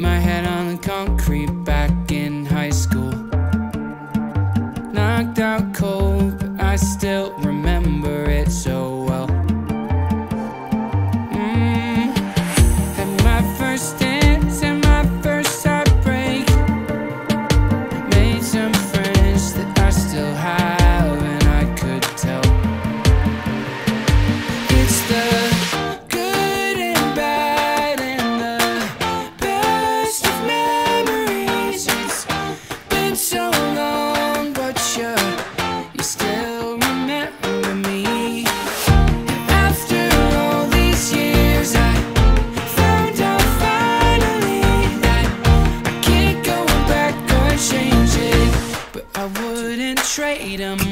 my head on the concrete back in high school. Knocked out cold, but I still remember it so well. freedom